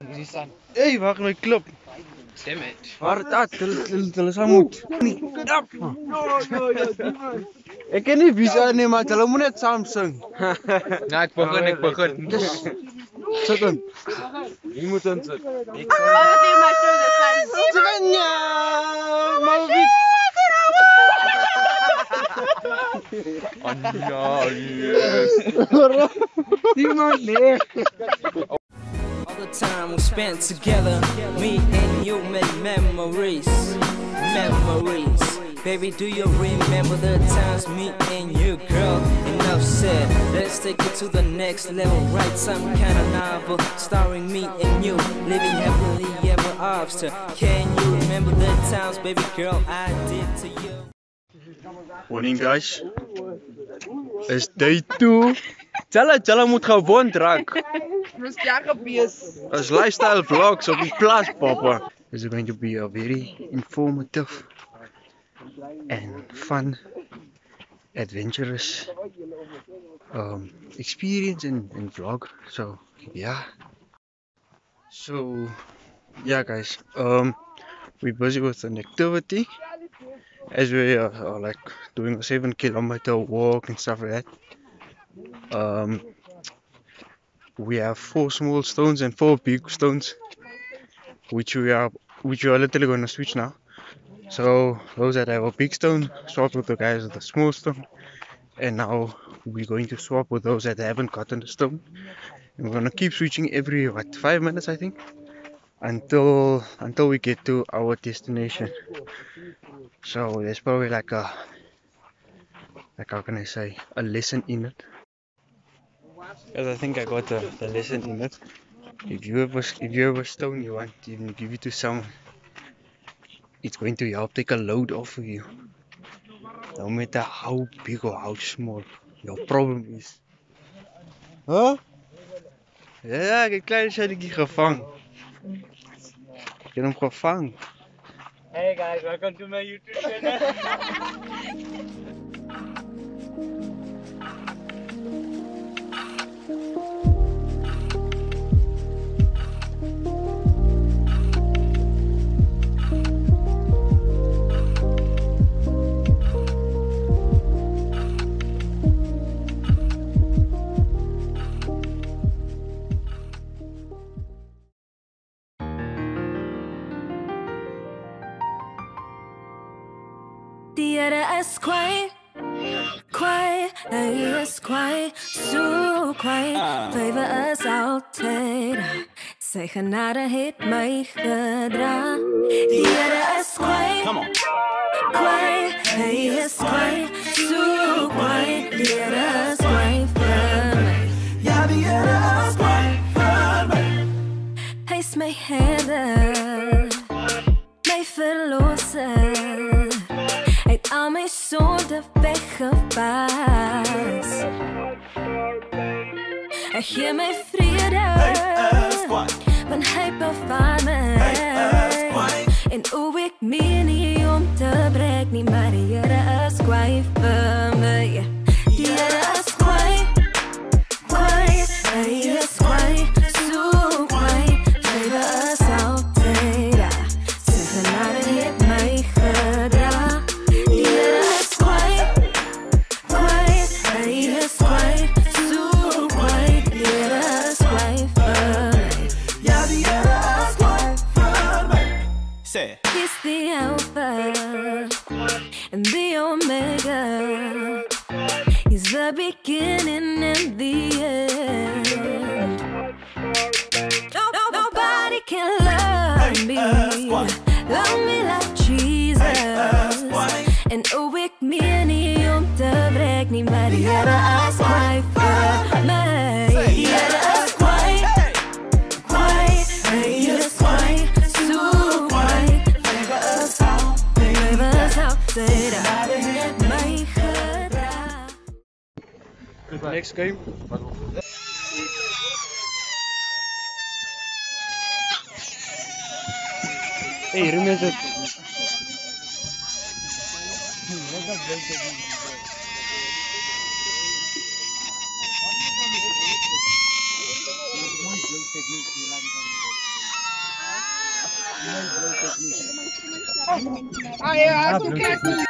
Hierdie sand. Ey, wag my klip. Damn it. Waar dat hulle hulle sal moet. Knap. Ek ken nie visa nie, maar hulle moet net saam sing. Nee, ek begin, ek begin. Sit in. Jy moet insit. Ek sal net my show the sun. Twinja! Malvit. Anja, yes. Die man nee. All the time we spent together, me and you make memories, memories. Baby, do you remember the times me and you, girl? Enough said, let's take it to the next level. Write some kind of novel starring me and you, living happily ever after. Can you remember the times, baby girl, I did to you? Morning guys. It's day 2. Jalla Jalla moet gewond raak. Ja. As lifestyle vlogs op die plaas papa. This is going to be a very informative and fun adventurous um experience and, and vlog. So yeah. So yeah guys, um we're busy with an activity as we are, are like doing a seven kilometer walk and stuff like that. Um, we have four small stones and four big stones, which we are which we are literally going to switch now. So those that have a big stone swap with the guys with the small stone, and now we're going to swap with those that haven't gotten the stone. And we're gonna keep switching every what five minutes I think until until we get to our destination. So there's probably like a like how can I say a lesson in it. Because I think I got the, the lesson in it. If you ever if you ever stone you want to even give it to someone, it's going to help take a load off of you. No matter how big or how small your problem is. Huh? Ja, ek het klein shadetjie gevang. Ek het hom gevang. Hey guys, welcome to my YouTube channel. Is kwy, so kwy. Favor is altyd. Sy genade het my gedra. Die Here is kwy. Come on. Kwy, hy is kwy, so kwy. Die Here is kwy vir my. Ja, die Here is kwy vir my. Hy's my herder. My verlosser. uit al my sonde weggewas. Hy gee my vrede. Want hy bevaar my. En o ek meen nie om te breek nie, maar next game. Ei, remember Ah, é, ah, é,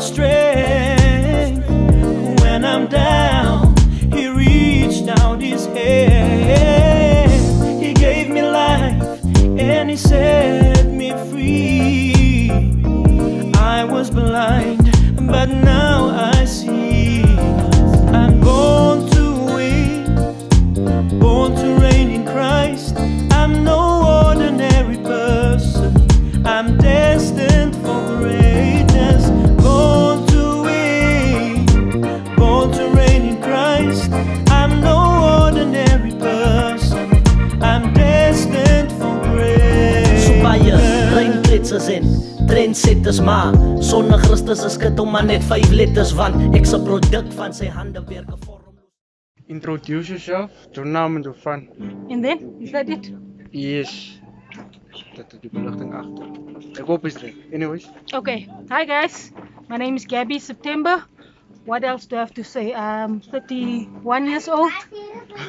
strength. When I'm down, trendsetters maar sonder Christus is dit om maar net 5 letters want ek's 'n produk van sy handewerk gevorm. Introduce yourself, jou naam en jou van. And then, is that it? Yes. Dat is die beligting agter. Ek hoop is dit. Anyways, Okay. Hi guys, my name is Gabby September. What else do I have to say? I'm 31 years old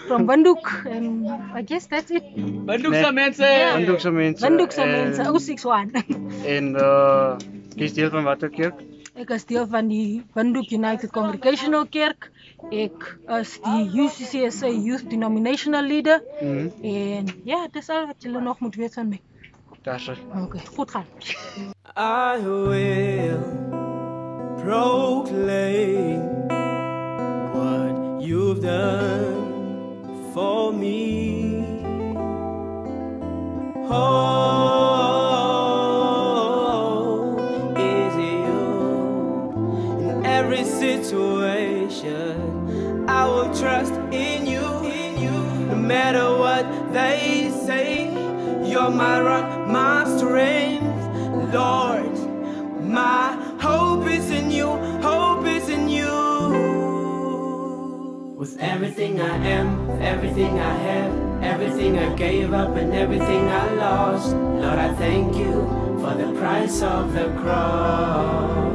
from Banduk, and I guess that's it. Bandukse Nee. mense. Bandukse mense. Bandukse en- mense, 061. En uh kies deel van watter kerk? Ek is deel van die Banduk United Congregational Kerk. Ek is die UCCSA Youth Denominational Leader. Mhm. En ja, dis al wat julle nog moet weet van my. Daar's hy. Okay, goed gaan. I will proclaim what you've done for me. Oh, matter what they say. You're my rock, my strength, Lord. My hope is in you, hope is in you. With everything I am, everything I have, everything I gave up and everything I lost, Lord, I thank you for the price of the cross.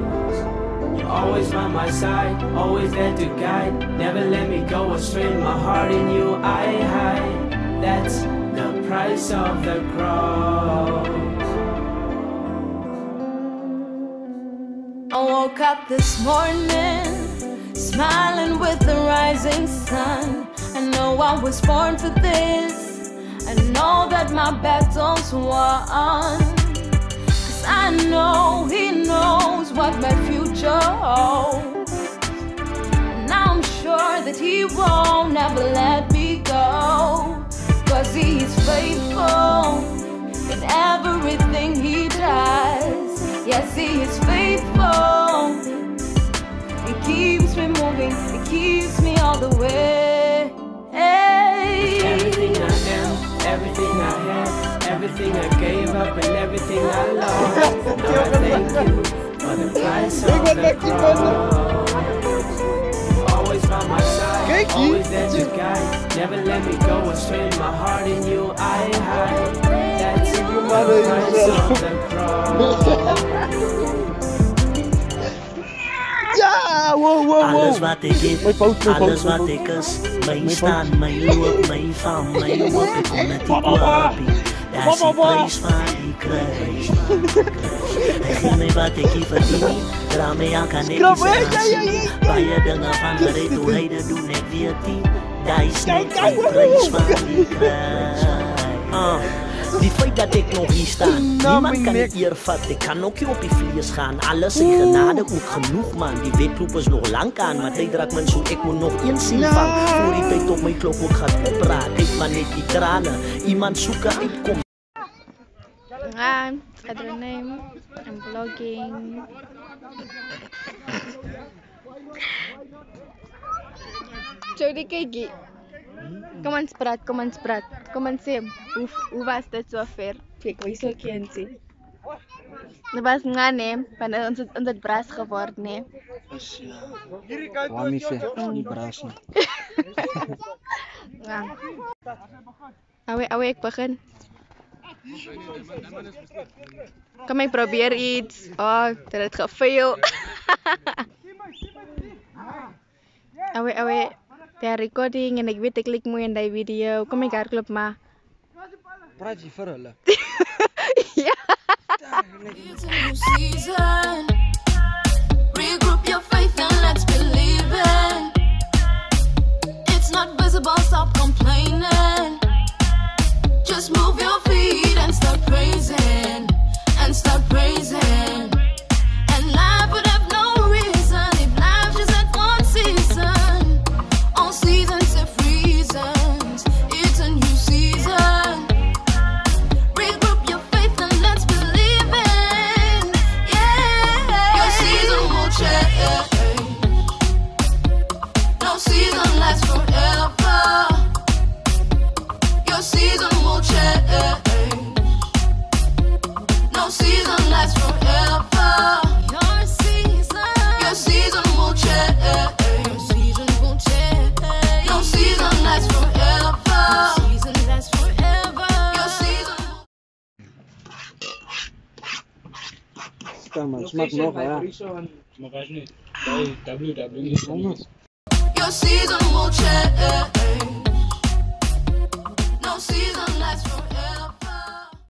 Always by my side, always there to guide. Never let me go astray. My heart in you I hide. That's the price of the cross. I woke up this morning smiling with the rising sun. I know I was born for this. I know that my battle's won. I know He knows what my future holds. And I'm sure that He won't never let me go. Cause He's faithful in everything He does. Yes, He is faithful. It keeps me moving, it keeps me all the way. Everything I gave up and everything I lost. Lord, I thank you for the price of the cross. Always by my side, always there to guide. Never let me go astray. My heart in you I hide. That's the price of the cross. Ja, wow, wow, Alles wat ek het, My fout, my alles fout, my wat ek is, my staan, my loop, my van, my hoop, ek kom net die wappie. Mama, plees van je krijgt. Geef me wat ik hier verdien. Draai me aan, kan ik niet zien. Waar je dingen van de retourheden doen, ik weer tien. Daar is niet de prijs van je krijgt. Die feit dat ik nog hier sta, niemand kan het hier vatten. Ik kan ook je op je vliers gaan. Alles in genade ook genoeg, man. Die witloop is nog lang aan, maar hij draagt mijn zo. Ik moet nog één zien van. Voor die tijd op mijn klok ook gaat opraken. Ik maar niet die tranen. Iemand zoeken, ik kom. nga other name I'm vlogging. Jody Kegi Comand sprat, comand sprat, comencem Uf, uva steți o fer Fiecui să chienții Nu vas nga ne, până unde te bras geword ne? Oameni se, nu bras Awe, awe, ek begin Kom ek probeer iets. Oh, dit het gefail. Awe awe. They recording en ek weet ek klik mooi in die video. Kom ek hardloop maar. Praat jy vir hulle? It's a new season. Regroup your faith and let's believe in. It's not visible, stop complaining. Just move your Start praising. location no by Fariso and Magajne. Your season will change.